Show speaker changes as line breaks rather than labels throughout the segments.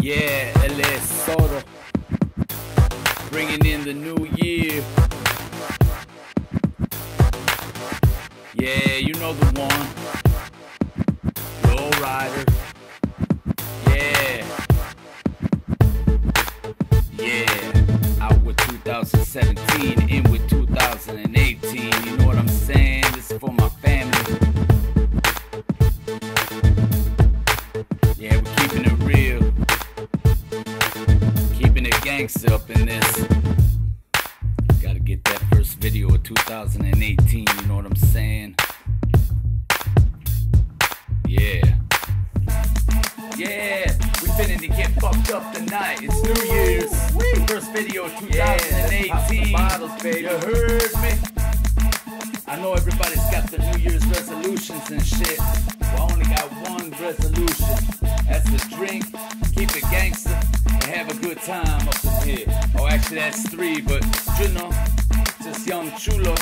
Yeah, LA Soto. Bringing in the new year. Yeah, you know the one. Low Rider. Yeah. Yeah. Out with 2017, Gangsta up in this. Gotta get that first video of 2018, you know what I'm saying? Yeah. Yeah, we finna to get fucked up tonight. It's New Year's. First video of 2018.
bottles, baby.
You heard me? I know everybody's got the New Year's resolutions and shit. Well, I only got one resolution. That's to drink, keep it gangster, have a good time up in here. Oh, actually, that's three, but you know, just young chulo.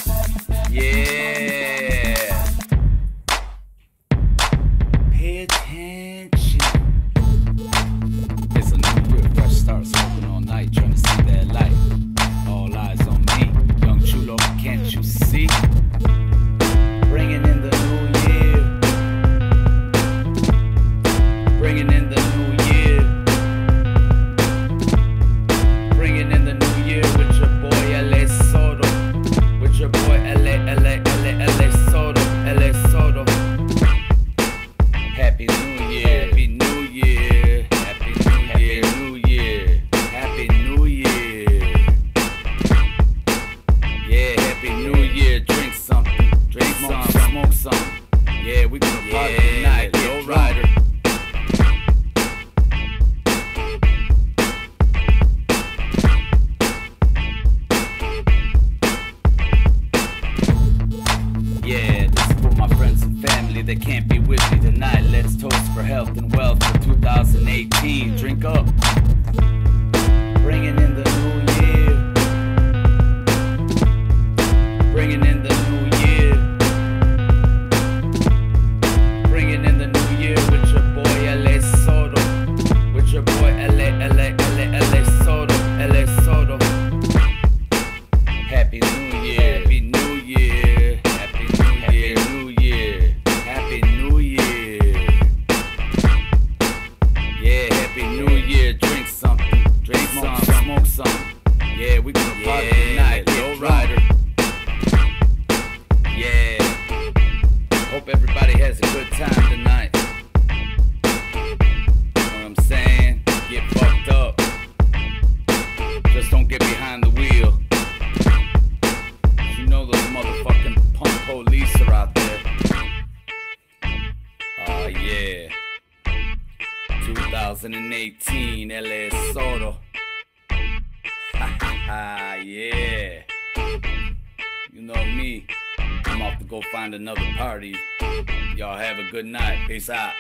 Yeah. Pay attention. Yeah, this is for my friends and family that can't be with me tonight. Let's toast for health and wealth for 2018. Drink up. Happy New Year. Happy New Year. Happy New Year. New Year. Happy New Year. Yeah, Happy New Year. Drink something. Drink some. Smoke some. Yeah, we gonna party tonight. Low rider. Yeah. Hope everybody has a good time tonight. 2018 LA Soto. Yeah. You know me. I'm off to go find another party. Y'all have a good night. Peace out.